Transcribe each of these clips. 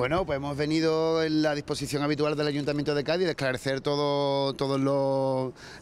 Bueno, pues hemos venido en la disposición habitual del Ayuntamiento de Cádiz de esclarecer todo, todas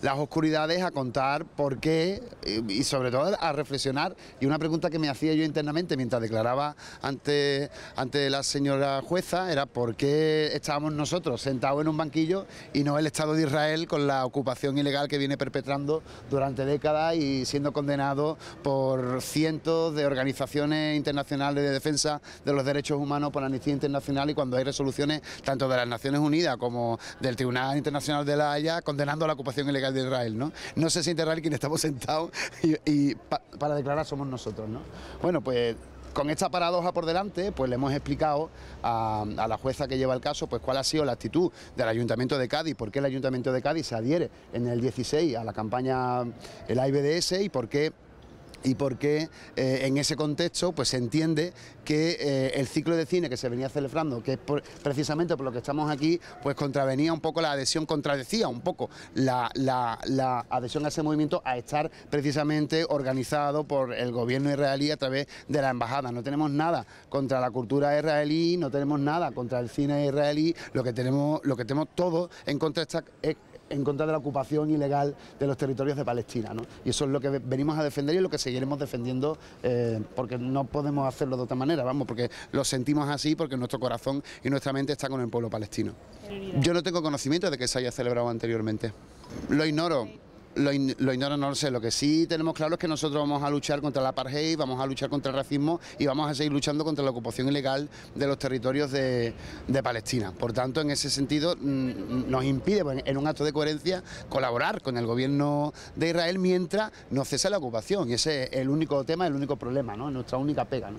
las oscuridades, a contar por qué y sobre todo a reflexionar. Y una pregunta que me hacía yo internamente mientras declaraba ante, ante la señora jueza era por qué estábamos nosotros sentados en un banquillo y no el Estado de Israel con la ocupación ilegal que viene perpetrando durante décadas y siendo condenado por cientos de organizaciones internacionales de defensa de los derechos humanos por Amnistía Internacional y cuando hay resoluciones tanto de las Naciones Unidas como del Tribunal Internacional de la Haya condenando la ocupación ilegal de Israel. No, no sé si Israel quien estamos sentados y, para declarar somos nosotros. ¿no? Bueno, pues con esta paradoja por delante, pues le hemos explicado a, la jueza que lleva el caso, pues cuál ha sido la actitud del Ayuntamiento de Cádiz, por qué el Ayuntamiento de Cádiz se adhiere en el 16 a la campaña el AIBDS y por qué y porque eh, en ese contexto pues se entiende que eh, el ciclo de cine que se venía celebrando, que es precisamente por lo que estamos aquí, pues contravenía un poco la adhesión, contradecía un poco la, adhesión a ese movimiento a estar precisamente organizado por el gobierno israelí a través de la embajada. No tenemos nada contra la cultura israelí, no tenemos nada contra el cine israelí, lo que tenemos, lo que tenemos todo en contra esta, en contra de la ocupación ilegal de los territorios de Palestina. ¿no? Y eso es lo que venimos a defender y lo que seguiremos defendiendo eh, porque no podemos hacerlo de otra manera, vamos, porque lo sentimos así, porque nuestro corazón y nuestra mente está con el pueblo palestino. Yo no tengo conocimiento de que se haya celebrado anteriormente. Lo ignoro lo, ignoro, no lo sé. Lo que sí tenemos claro es que nosotros vamos a luchar contra la apartheid, vamos a luchar contra el racismo y vamos a seguir luchando contra la ocupación ilegal de los territorios de, Palestina. Por tanto, en ese sentido, mm, nos impide, pues, en un acto de coherencia, colaborar con el gobierno de Israel mientras no cese la ocupación. Y ese es el único tema, el único problema, ¿no? nuestra única pega.